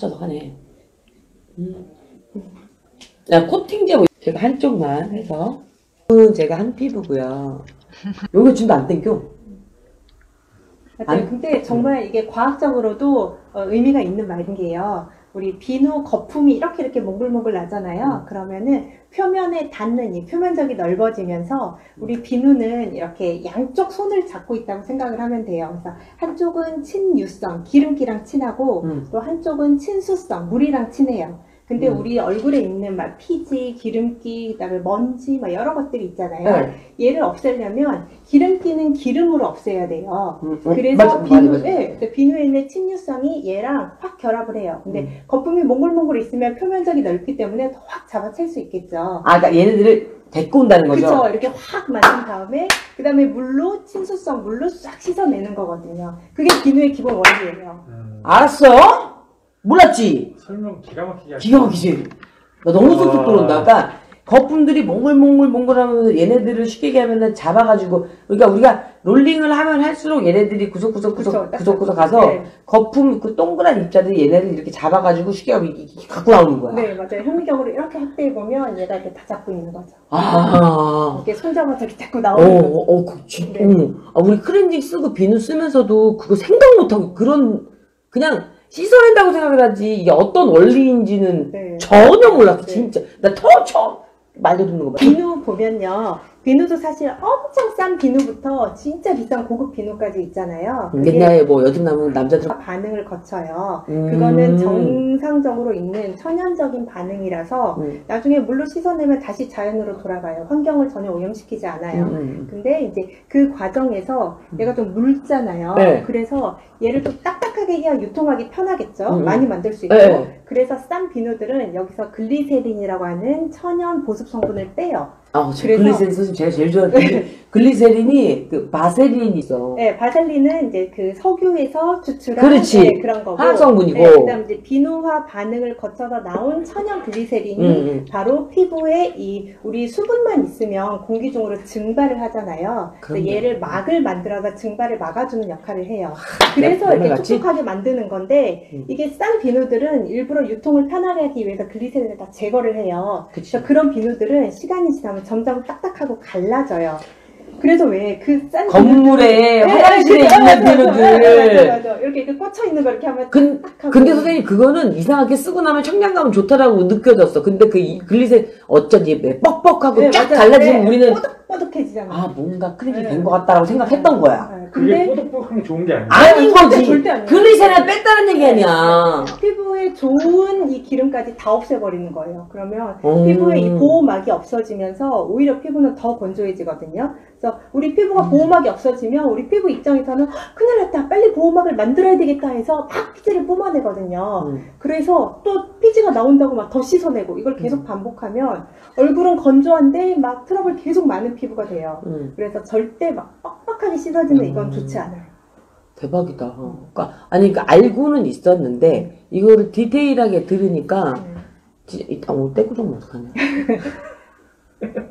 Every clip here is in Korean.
합쳐서 하네. 음. 야, 코팅제 뭐, 제가 한쪽만 해서. 이건 제가 한 피부고요. 여기 지금도 안 땡겨. 안- 근데 정말 이게 과학적으로도 어, 의미가 있는 말인 게요. 우리 비누 거품이 이렇게 이렇게 몽글몽글 나잖아요. 그러면은 표면에 닿는 이 표면적이 넓어지면서 우리 비누는 이렇게 양쪽 손을 잡고 있다고 생각을 하면 돼요. 그래서 한쪽은 친유성, 기름기랑 친하고 음. 또 한쪽은 친수성, 물이랑 친해요. 근데 음. 우리 얼굴에 있는 막 피지, 기름기, 그다음에 먼지, 막 여러 것들이 있잖아요. 네. 얘를 없애려면 기름기는 기름으로 없애야 돼요. 음, 음, 그래서 맞아, 맞아, 비누, 맞아. 예, 근데 비누에 있는 침유성이 얘랑 확 결합을 해요. 근데 음. 거품이 몽글몽글 있으면 표면적이 넓기 때문에 더 확 잡아챌 수 있겠죠. 아, 그러니까 얘네들을 데리고 온다는 거죠? 그쵸. 이렇게 확 만든 다음에, 그 다음에 물로, 친수성 물로 싹 씻어내는 거거든요. 그게 비누의 기본 원리예요. 음, 알았어? 몰랐지? 설명 기가 막히게 기가 막히지? 나 너무 와. 들어온다. 그러니까 거품들이 몽글몽글 몽글 하면서 얘네들을 쉽게 얘기하면 잡아가지고, 그러니까 우리가 롤링을 하면 할수록 얘네들이 구석구석 구석, 그쵸, 딱 구석 구석 가서 네. 거품, 그 동그란 입자들이 얘네를 이렇게 잡아가지고 쉽게 갖고 나오는 거야. 네, 맞아요. 현미경으로 이렇게 확대해 보면 얘가 이렇게 다 잡고 있는 거죠. 아. 이렇게 손잡아서 이렇게 자꾸 어, 나오는 거죠. 어, 어, 그, 진, 네. 어. 아, 우리 크렌징 쓰고 비누 쓰면서도 그거 생각 못하고 그런, 그냥 씻어낸다고 생각을 하지, 이게 어떤 원리인지는 네. 전혀 몰랐어, 네. 진짜. 나도 처음 말도 듣는 거 봐. 비누 보면요. 비누도 사실 엄청 싼 비누부터 진짜 비싼 고급 비누까지 있잖아요. 옛날에 뭐 여든 남은 남자들. 반응을 거쳐요. 음. 그거는 정상적으로 있는 천연적인 반응이라서 음, 나중에 물로 씻어내면 다시 자연으로 돌아가요. 환경을 전혀 오염시키지 않아요. 음, 근데 이제 그 과정에서 얘가 좀 묽잖아요. 네. 그래서 얘를 또딱 딱하게 해야 유통하기 편하겠죠. 음, 음. 많이 만들 수 있고. 네. 그래서 싼 비누들은 여기서 글리세린이라고 하는 천연 보습 성분을 빼요. 아, 저 그래서- 글리세린 쓰시면 제가 제일 좋아하는 게 글리세린이 그 바세린이 있어. 네, 바셀린은 이제 그 석유에서 추출한 그렇지. 네, 그런 거고. 화학성분이고. 네, 그다음 이제 비누화 반응을 거쳐서 나온 천연 글리세린이 음, 음. 바로 피부에 이 우리 수분만 있으면 공기 중으로 증발을 하잖아요. 그래서 그럼요. 얘를 막을 만들어서 증발을 막아주는 역할을 해요. 그래서 내 이렇게 같이? 촉촉하게 만드는 건데 음. 이게 싼 비누들은 일부러 유통을 편하게 하기 위해서 글리세린을 다 제거를 해요. 그치. 그래서 그런 비누들은 시간이 지나면 점점 딱딱하고 갈라져요. 그래서 왜 그싼 건물에 화장실에 있는 맞아, 맞아, 비누들. 맞아. 이렇게 이렇게 꽂혀 있는 거 이렇게 하면 근. 근데 선생님 그거는 이상하게 쓰고 나면 청량감은 좋다라고 느껴졌어. 근데 그 이- 글리세 어쩐지 뻑뻑하고 네, 쫙 맞아요. 달라지면 네, 우리는 뽀득뽀득해지잖아요. 아 뭔가 크림이 네. 된것 같다라고 생각했던 거야. 네, 그게 근데 뽀득뽀득하면 좋은 게 아니야. 아닌 거지. 절대 아니에요. 글리세린 뺐다는 얘기 아니야. 피부 에 좋은 이 기름까지 다 없애버리는 거예요. 그러면 음. 피부에 이 보호막이 없어지면서 오히려 피부는 더 건조해지거든요. 그래서 우리 피부가 음. 보호막이 없어지면 우리 피부 입장에서는 "헉, 큰일 났다. 빨리 보호막을 만들어야 되겠다 해서 막 피지를 뿜어내거든요. 음. 그래서 또 피지가 나온다고 막 더 씻어내고 이걸 계속 반복하면 얼굴은 건조한데 막 트러블 계속 많은 피부가 돼요. 음, 그래서 절대 막 빡빡하게 씻어지는 이건 음. 좋지 않아요. 대박이다. 어. 그러니까 아니 그러니까 알고는 있었는데 이거를 디테일하게 들으니까 음. 진짜 이따 오늘 좀 어떡하냐.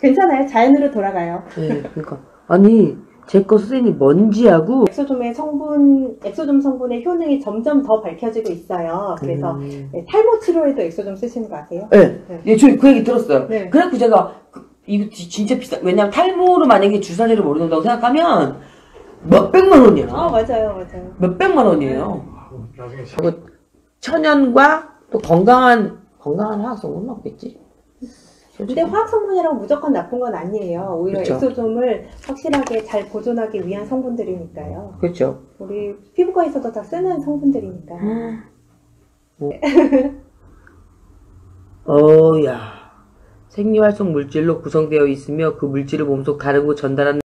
괜찮아요. 자연으로 돌아가요. 네, 그러니까 아니 제 거 선생님 먼지하고 exosome의 성분, 엑소좀 성분의 효능이 점점 더 밝혀지고 있어요. 그래서 음. 네, 탈모 치료에도 엑소좀 쓰시는 거 아세요? 네, 네. 예, 저그 얘기 들었어요. 네. 그래갖고 제가 그, 이거 지- 진짜 비싸. 왜냐면 탈모로 만약에 주사제를 모른다고 생각하면 몇 백만 원이야. 아 맞아요, 맞아요. 몇 백만 원이에요. 아우, 나중에 시- 그리고 천연과 또 건강한 건강한 화학성분 없겠지. 근데 화학 성분이랑 무조건 나쁜 건 아니에요. 오히려 그쵸. 엑소좀을 확실하게 잘 보존하기 위한 성분들이니까요. 그렇죠. 우리 피부과에서도 다 쓰는 성분들이니까요. 뭐. 어야 생리활성 물질로 구성되어 있으며 그 물질을 몸속 다른 곳 전달하는